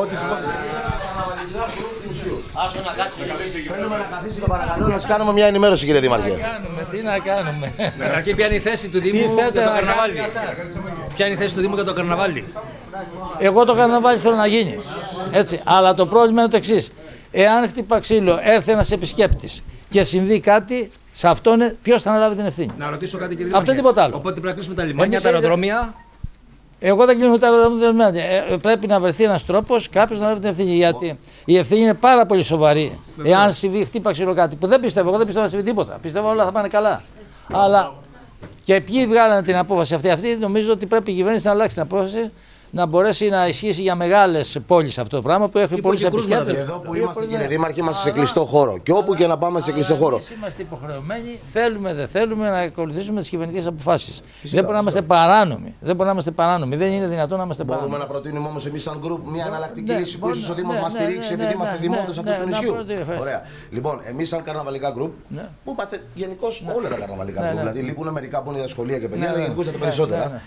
Ό,τι Άσο να κάτσεις. Θέλουμε να καθίσετε παρακαλώ να σας κάνουμε μια ενημέρωση κύριε Δήμαρχε. κάνουμε, τι να κάνουμε. Καταρχήν, ποια είναι η θέση του Δήμου Τι για θέτε το να καρναβάλι; κάνετε εσάς; Ποια είναι η θέση του Δήμου για το καρναβάλι; Εγώ το καρναβάλι θέλω να γίνει. Έτσι. Αλλά το πρόβλημα είναι το εξής. Εάν χτύπα ξύλο, έρθει ένας επισκέπτης και συμβεί κάτι, σε αυτόν ποιος θα αναλάβει την ευθύνη; Να ρωτήσω κάτι κύριε Αυτό Δήμαρχε. τίποτα άλλο. Οπότε πρέπει να κλείσουμε τα λιμάνια, Εμείς τα είδε- αεροδρόμια. Εγώ δεν κλείνω τα αεροδρόμια. Ε, ε, πρέπει να βρεθεί ένας τρόπος κάποιος να λάβει την ευθύνη. Γιατί η ευθύνη είναι πάρα πολύ σοβαρή. Εάν συμβεί χτύπα ξύλο κάτι που δεν πιστεύω, εγώ δεν πιστεύω να συμβεί τίποτα. Πιστεύω όλα θα πάνε καλά. Αλλά και ποιοι βγάλανε την απόφαση αυτή. Αυτή νομίζω ότι πρέπει η κυβέρνηση να αλλάξει την απόφαση να μπορέσει να ισχύσει για μεγάλες πόλεις αυτό το πράγμα που έχουν πολλού έχει κρούσματα. επισκέπτε. Και εδώ που είμαστε κύριε Δήμαρχε είμαστε σε κλειστό χώρο. Και όπου και να πάμε σε κλειστό χώρο. Εμείς είμαστε υποχρεωμένοι, θέλουμε δεν θέλουμε να ακολουθήσουμε τις κυβερνητικές αποφάσεις. Δεν μπορούμε να είμαστε παράνομοι. Δεν μπορούμε να είμαστε παράνομοι. Δεν είναι δυνατόν να είμαστε Μπορούμε παράνομοι. να προτείνουμε όμως εμείς σαν γκρουπ μια εναλλακτική ναι, λύση που μπορούμε, ίσω ο Δήμος ναι, μας ναι, στηρίξει ναι, επειδή ναι, είμαστε ναι, δημότε ναι, αυτού του ναι, νησιού. να προτείνουμε. Ωραία. Λοιπόν, εμείς σαν καρναβαλικά γκρουπ Ναι. που είμαστε γενικώς όλα τα καρναβαλικά Ναι, γκρουπ. ναι. Δηλαδή λείπουν μερικά που είναι για σχολεία και παιδιά, Ναι, αλλά ναι. γενικώς τα Ναι, περισσότερα. ναι,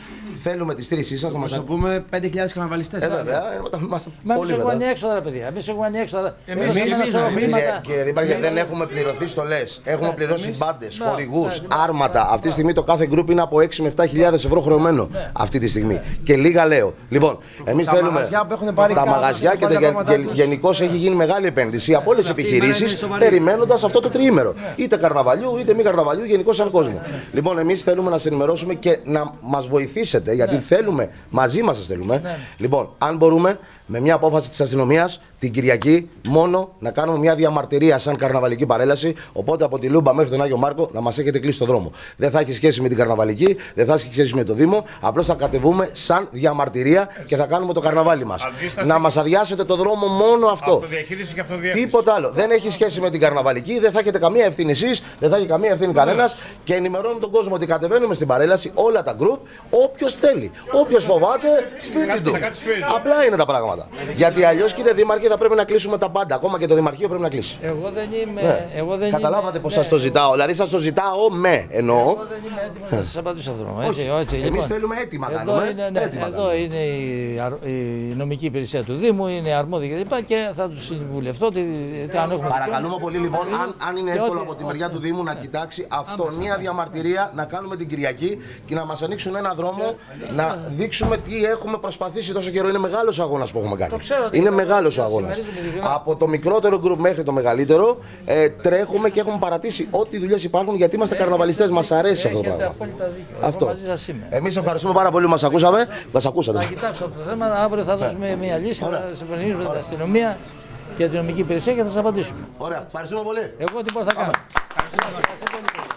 Θέλουμε τη στήριξή σας να μας Θα πούμε 5.000 καρναβαλιστέ. Ε, βέβαια, ε, όταν είμαστε Μα εμείς πολύ έχουμε μετά. ανοίξει τώρα, παιδιά. Εμείς έχουμε ανοίξει τώρα. Εμείς, Έχουμε εμείς, ένα σωρό εμείς. χρήματα. Και Δήμαρχε, δεν έχουμε πληρωθεί στολέ. Έχουμε πληρώσει μπάντες, Ναι, χορηγούς, ναι, άρματα. Αυτή τη στιγμή το κάθε γκρουπ είναι από 6 με 7 ευρώ χρεωμένο. Αυτή τη στιγμή. Και λίγα λέω. Λοιπόν, εμείς Τα θέλουμε. μαγαζιά που έχουν πάρει Τα κάτω, μαγαζιά έχουν και πάρει τα πράγματά τους. γενικώς έχει γίνει μεγάλη επένδυση από όλες τις αυτή η μέρα είναι επιχειρήσεις σοβαρή. περιμένοντας αυτό το τριήμερο. Είτε καρναβαλιού είτε μη καρναβαλιού, γενικώς σαν κόσμο. Λοιπόν, εμείς θέλουμε να σε ενημερώσουμε και να μας βοηθήσετε γιατί θέλουμε, μαζί μας σας θέλουμε. Λοιπόν, αν μπορούμε με μια απόφαση της αστυνομίας την Κυριακή μόνο να κάνουμε μια διαμαρτυρία σαν καρναβαλική παρέλαση. Οπότε από τη Λούμπα μέχρι τον Άγιο Μάρκο να μας έχετε κλείσει το δρόμο. Δεν θα έχει σχέση με την καρναβαλική, δεν θα έχει σχέση με το Δήμο. Απλώς θα κατεβούμε σαν διαμαρτυρία και θα κάνουμε το καρναβάλι μας. Αντίσταση- Να μας αδειάσετε το δρόμο μόνο αυτό. Αυτοδιαχείριση και αυτοδιεύθυνση. Τίποτα άλλο. Δεν έχει σχέση με την καρναβαλική, δεν θα έχετε καμία ευθύνη εσείς, δεν θα έχει καμία ευθύνη κανένας και ενημερώνουμε τον κόσμο ότι κατεβαίνουμε στην παρέλαση όλα τα γκρουπ. Όποιος θέλει. Όποιος φοβάται, σπίτι του. θα κάτσει σπίτι του. Απλά είναι τα πράγματα. Γιατί αλλιώς, κύριε Δήμαρχε, θα πρέπει να κλείσουμε τα πάντα. Ακόμα και το Δημαρχείο πρέπει να κλείσει. Εγώ δεν είμαι. Ναι. Εγώ δεν Καταλάβατε είμαι, πώ ναι. σας το ζητάω. Δηλαδή, σας το ζητάω με εννοώ. Εγώ δεν είμαι έτοιμος να σας απαντήσω αυτό. Έτσι, έτσι. Εμείς Λοιπόν, θέλουμε έτοιμα Εδώ κάνουμε. είναι, ναι, Έτοιμα εδώ κάνουμε. είναι η, αρ- η νομική υπηρεσία του Δήμου, είναι αρμόδια κλπ. Και θα τους συμβουλευτώ ότι ότι αν έχουμε. Παρακαλούμε πολύ λοιπόν, αν, αν είναι Και εύκολο ό,τι- από τη μεριά του Δήμου να κοιτάξει αυτονία διαμαρτυρία να κάνουμε την Κυριακή και να μας ανοίξουν ένα δρόμο να δείξουμε τι έχουμε προσπαθήσει τόσο καιρό. Είναι μεγάλος αγώνας που έχουμε κάνει. ξέρω ότι είναι είναι. μεγάλος Το αγώνα. συμμερίζομαι ειλικρινά. Από το μικρότερο γκρουπ μέχρι το μεγαλύτερο ε, τρέχουμε και έχουμε παρατήσει ό,τι δουλειές υπάρχουν γιατί είμαστε καρναβαλιστές. Μας αρέσει αυτό το Έχετε πράγμα. απόλυτα δίκιο. Εγώ Αυτό. μαζί σας είμαι. Εμείς ευχαριστούμε πάρα πολύ που μας ακούσαμε. Μας Να ακούσατε. κοιτάξω αυτό το θέμα. Αύριο θα δώσουμε μια λύση, θα συμπεριλήσουμε την αστυνομία και την νομική υπηρεσία και θα σας απαντήσουμε. Ωραία, ευχαριστούμε πολύ. Εγώ τι μπορώ θα κάνω. Ευχαριστώ πολύ.